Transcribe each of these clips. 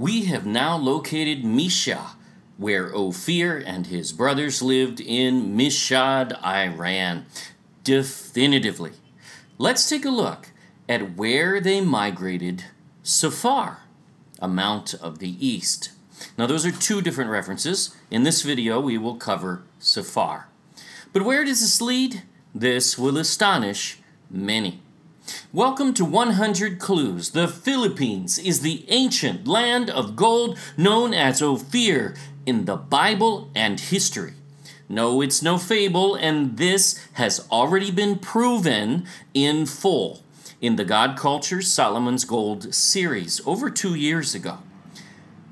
We have now located Mesha, where Ophir and his brothers lived in Mishad, Iran. Definitively. Let's take a look at where they migrated Safar, a mount of the east. Now, those are two different references. In this video, we will cover Safar. But where does this lead? This will astonish many. Welcome to 100 Clues. The Philippines is the ancient land of gold known as Ophir in the Bible and history. No, it's no fable, and this has already been proven in full in the God Culture Solomon's Gold series over two years ago.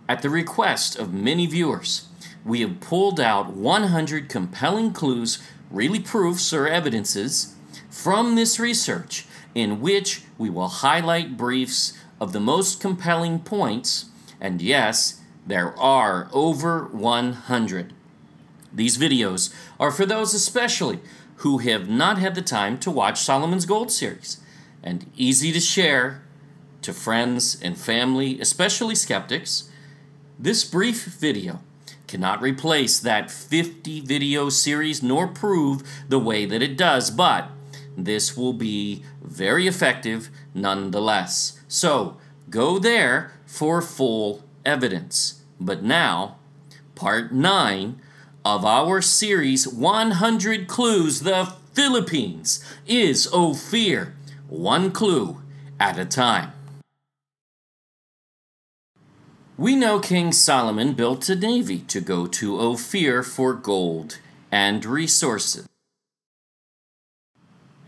At the request of many viewers, we have pulled out 100 compelling clues, really proofs or evidences, from this research in which we will highlight briefs of the most compelling points, and yes, there are over 100. These videos are for those especially who have not had the time to watch Solomon's Gold series, and easy to share to friends and family, especially skeptics. This brief video cannot replace that 50 video series nor prove the way that it does, but this will be very effective nonetheless. So go there for full evidence. But now, part 9 of our series 100 Clues The Philippines is Ophir, one clue at a time. We know King Solomon built a navy to go to Ophir for gold and resources.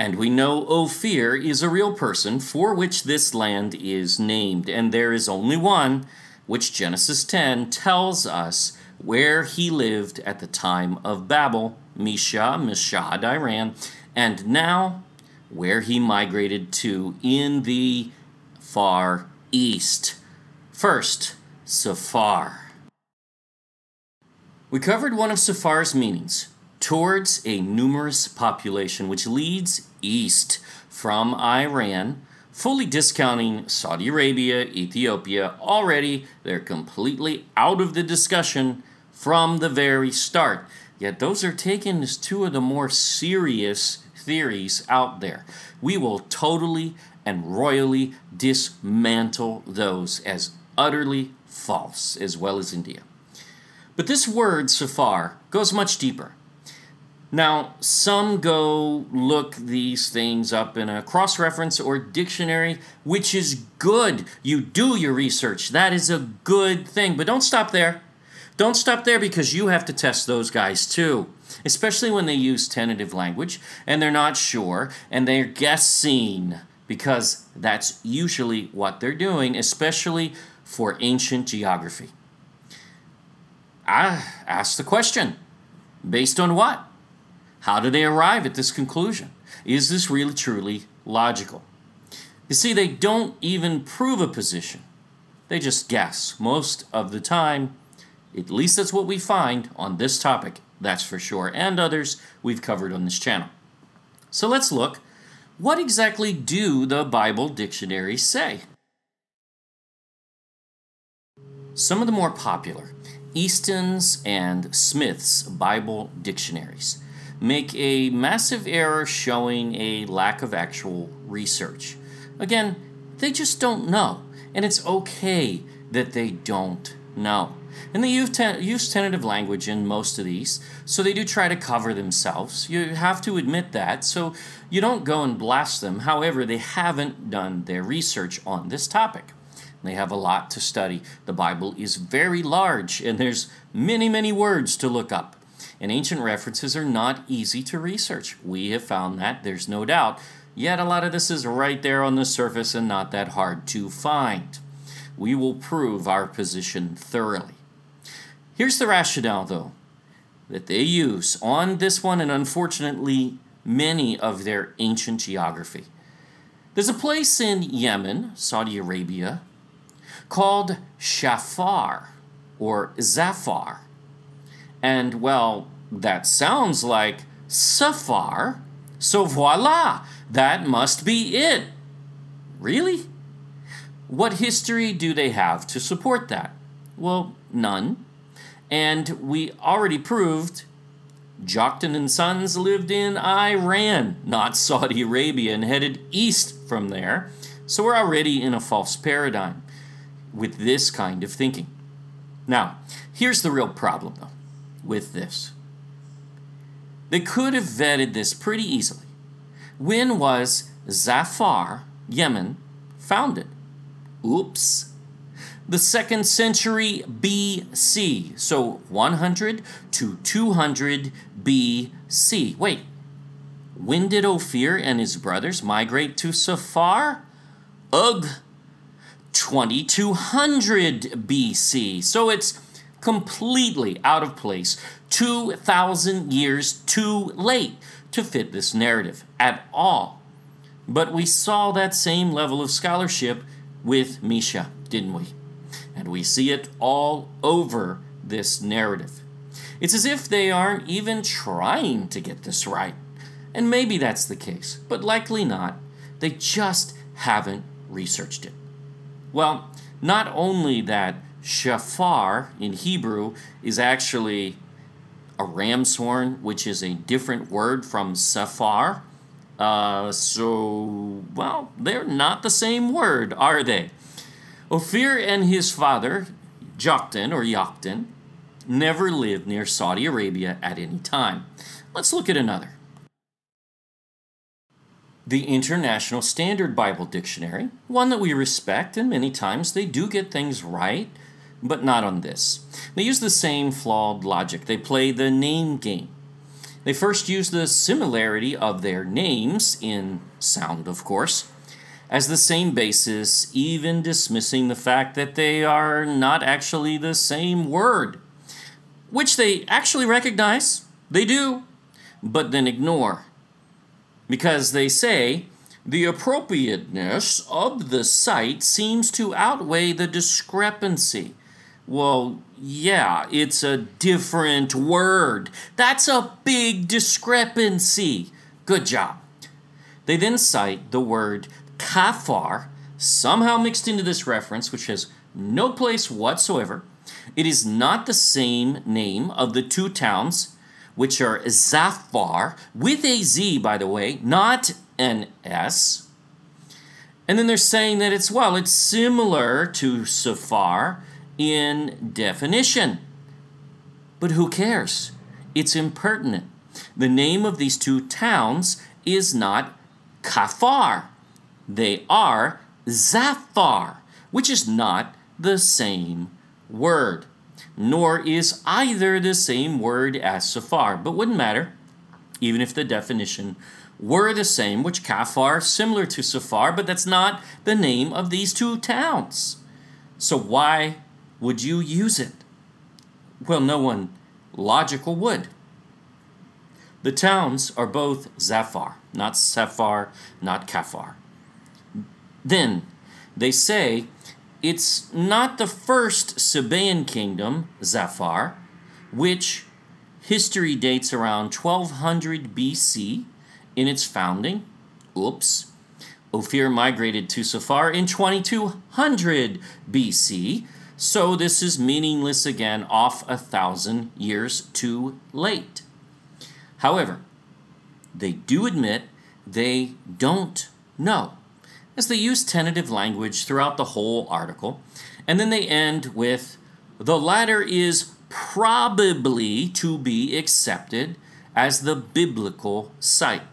And we know Ophir is a real person for which this land is named, and there is only one, which Genesis 10 tells us where he lived at the time of Babel, Mesha, Mishad, Iran, and now where he migrated to in the far east. First, Safar. We covered one of Safar's meanings towards a numerous population which leads east from Iran, fully discounting Saudi Arabia, Ethiopia. Already, they're completely out of the discussion from the very start. Yet, those are taken as two of the more serious theories out there. We will totally and royally dismantle those as utterly false, as well as India. But this word, Safar, goes much deeper. Now, some go look these things up in a cross reference or dictionary, which is good. You do your research. That is a good thing. But don't stop there. Don't stop there because you have to test those guys too, especially when they use tentative language and they're not sure and they're guessing because that's usually what they're doing, especially for ancient geography. I ask the question based on what? How do they arrive at this conclusion? Is this really truly logical? You see, they don't even prove a position. They just guess. Most of the time, at least that's what we find on this topic, that's for sure, and others we've covered on this channel. So let's look. What exactly do the Bible dictionaries say? Some of the more popular, Easton's and Smith's Bible dictionaries make a massive error showing a lack of actual research. Again, they just don't know, and it's okay that they don't know. And they use, ten use tentative language in most of these, so they do try to cover themselves. You have to admit that, so you don't go and blast them. However, they haven't done their research on this topic. They have a lot to study. The Bible is very large, and there's many, many words to look up and ancient references are not easy to research. We have found that, there's no doubt. Yet a lot of this is right there on the surface and not that hard to find. We will prove our position thoroughly. Here's the rationale, though, that they use on this one and unfortunately many of their ancient geography. There's a place in Yemen, Saudi Arabia, called Shafar or Zafar. And well, that sounds like Safar. So voila, that must be it. Really? what history do they have to support that? Well, none. And we already proved Joktan and Sons lived in Iran, not Saudi Arabia, and headed east from there. So we're already in a false paradigm with this kind of thinking. Now, here's the real problem, though, with this. They could have vetted this pretty easily. When was Zafar, Yemen, founded? Oops. The second century BC, so 100 to 200 BC. Wait, when did Ophir and his brothers migrate to Safar? Ugh, 2200 BC. So it's completely out of place, 2,000 years too late to fit this narrative at all. But we saw that same level of scholarship with Mesha, didn't we? And we see it all over this narrative. It's as if they aren't even trying to get this right. And maybe that's the case, but likely not. They just haven't researched it. Well, not only that shafar in Hebrew is actually a ram's horn, which is a different word from safar. Uh, so, well, they're not the same word, are they? Ophir and his father, Joktan or Yoktan, never lived near Saudi Arabia at any time. Let's look at another. The International Standard Bible Dictionary, one that we respect, and many times they do get things right, but not on this. They use the same flawed logic. They play the name game. They first use the similarity of their names, in sound, of course, as the same basis, even dismissing the fact that they are not actually the same word, which they actually recognize. They do, but then ignore because they say the appropriateness of the site seems to outweigh the discrepancy. Well, yeah, it's a different word. That's a big discrepancy. Good job. They then cite the word kafar, somehow mixed into this reference, which has no place whatsoever. It is not the same name of the two towns which are Zafar, with a Z, by the way, not an S. And then they're saying that it's, well, it's similar to Safar in definition. But who cares? It's impertinent. The name of these two towns is not Kafar. They are Zafar, which is not the same word nor is either the same word as safar, but wouldn't matter, even if the definition were the same, which kafar, similar to safar, but that's not the name of these two towns. So why would you use it? Well, no one logical would. The towns are both Zafar, not Safar, not Kafar. Then they say it's not the first Sabaean kingdom, Zafar, which history dates around 1200 BC in its founding. Oops. Ophir migrated to Safar in 2200 BC, so this is meaningless again, off a thousand years too late. However, they do admit they don't know as they use tentative language throughout the whole article. And then they end with the latter is probably to be accepted as the biblical site.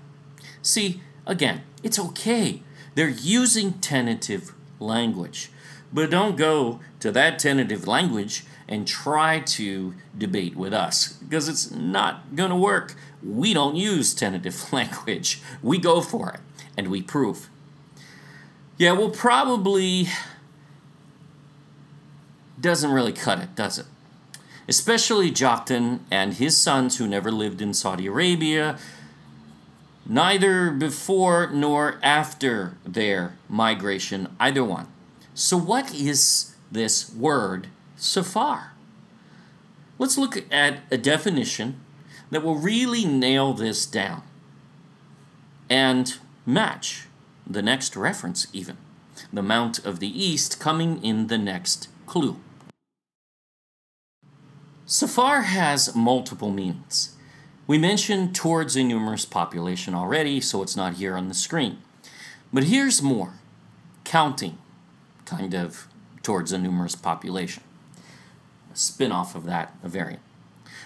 See, again, it's okay. They're using tentative language. But don't go to that tentative language and try to debate with us because it's not going to work. We don't use tentative language. We go for it and we prove. Yeah, well, probably doesn't really cut it, does it? Especially Joktan and his sons who never lived in Saudi Arabia, neither before nor after their migration, either one. So, what is this word, safar? Let's look at a definition that will really nail this down and match the next reference, even. the Mount of the East coming in the next clue. Sephar has multiple meanings. We mentioned towards a numerous population already, so it's not here on the screen. But here's more counting, kind of towards a numerous population. A spin off of that, a variant.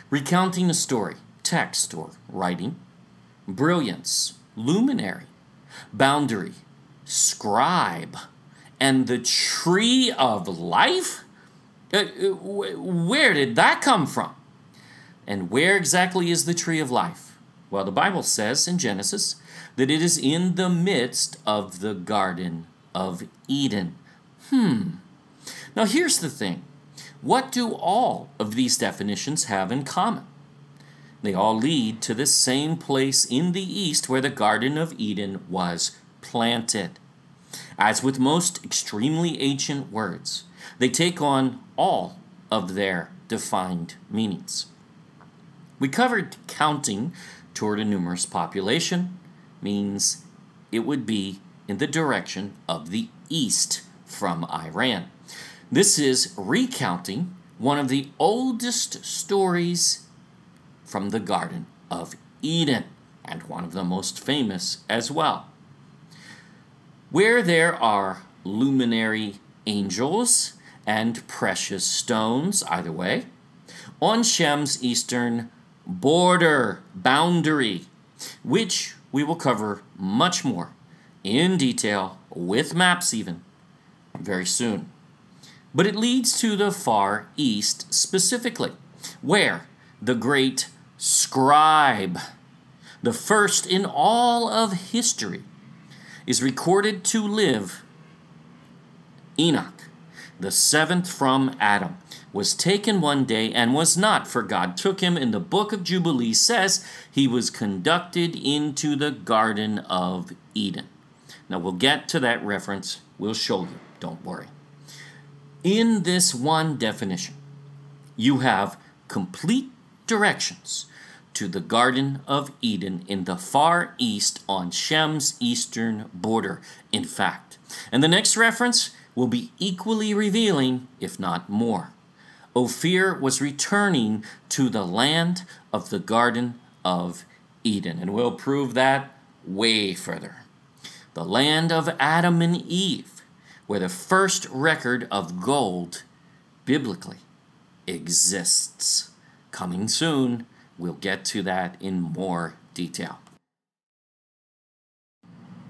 Recounting a story, text or writing. Brilliance, luminary, boundary, scribe, and the tree of life? Uh, uh where did that come from? And where exactly is the tree of life? Well, the Bible says in Genesis that it is in the midst of the Garden of Eden. Hmm. Now, here's the thing what do all of these definitions have in common? They all lead to the same place in the east where the Garden of Eden was planted. As with most extremely ancient words, they take on all of their defined meanings. We covered counting toward a numerous population means it would be in the direction of the east from Iran. This is recounting one of the oldest stories from the Garden of Eden, and one of the most famous as well. Where there are luminary angels and precious stones, either way, on Shem's eastern border, boundary, which we will cover much more in detail, with maps even, very soon. But it leads to the Far East specifically, where the great scribe, the first in all of history, is recorded to live. Enoch, the seventh from Adam, was taken one day and was not, for God took him in the book of Jubilee, says he was conducted into the Garden of Eden. Now we'll get to that reference, we'll show you, don't worry. In this one definition, you have complete directions to the Garden of Eden in the far east on Shem's eastern border, in fact. And the next reference will be equally revealing, if not more. Ophir was returning to the land of the Garden of Eden, and we'll prove that way further. The land of Adam and Eve, where the first record of gold biblically exists. Coming soon, we'll get to that in more detail.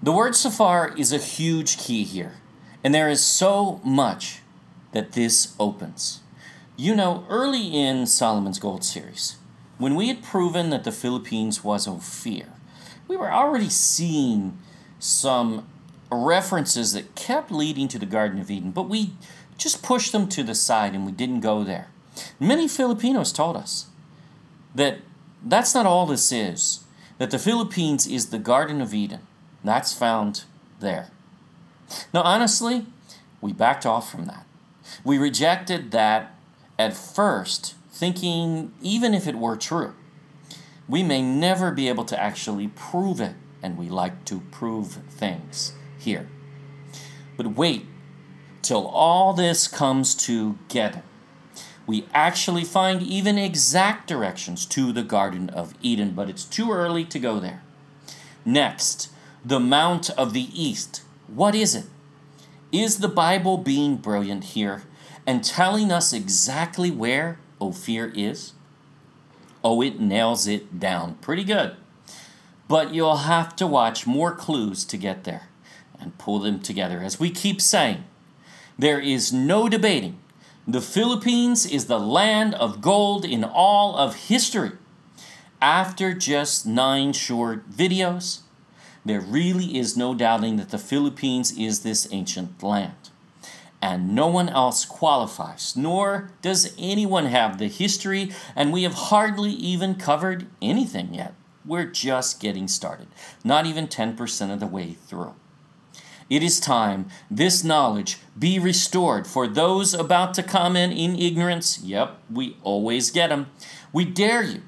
The word Sephar is a huge key here, and there is so much that this opens. You know, early in Solomon's Gold series, when we had proven that the Philippines was Ophir, we were already seeing some references that kept leading to the Garden of Eden, but we just pushed them to the side and we didn't go there. Many Filipinos told us that that's not all this is, that the Philippines is the Garden of Eden. That's found there. Now, honestly, we backed off from that. We rejected that at first, thinking even if it were true, we may never be able to actually prove it, and we like to prove things here. But wait till all this comes together. We actually find even exact directions to the Garden of Eden, but it's too early to go there. Next, the Mount of the East. What is it? Is the Bible being brilliant here? and telling us exactly where Ophir is? Oh, it nails it down pretty good. But you'll have to watch more clues to get there and pull them together. As we keep saying, there is no debating. The Philippines is the land of gold in all of history. After just nine short videos, there really is no doubting that the Philippines is this ancient land and no one else qualifies, nor does anyone have the history, and we have hardly even covered anything yet. We're just getting started, not even 10% of the way through. It is time this knowledge be restored for those about to comment in ignorance. Yep, we always get them. We dare you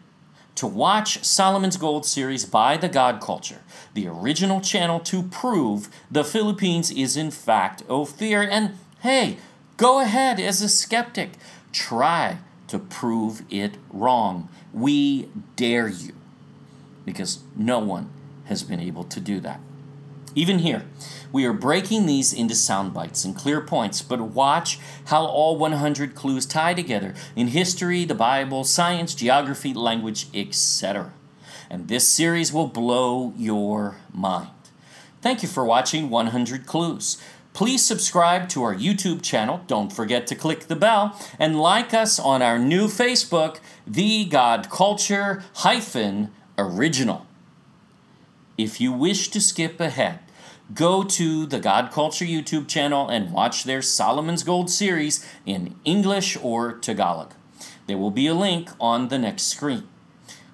to watch Solomon's Gold series by The God Culture, the original channel to prove the Philippines is in fact Ophir. And hey, go ahead as a skeptic. Try to prove it wrong. We dare you. Because no one has been able to do that. Even here, we are breaking these into sound bites and clear points, but watch how all 100 clues tie together in history, the Bible, science, geography, language, etc. And this series will blow your mind. Thank you for watching 100 Clues. Please subscribe to our YouTube channel. Don't forget to click the bell and like us on our new Facebook, The God Culture hyphen original. If you wish to skip ahead, go to the God Culture YouTube channel and watch their Solomon's Gold series in English or Tagalog. There will be a link on the next screen.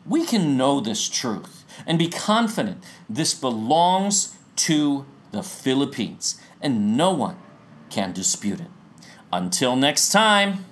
We can know this truth and be confident this belongs to the Philippines, and no one can dispute it. Until next time.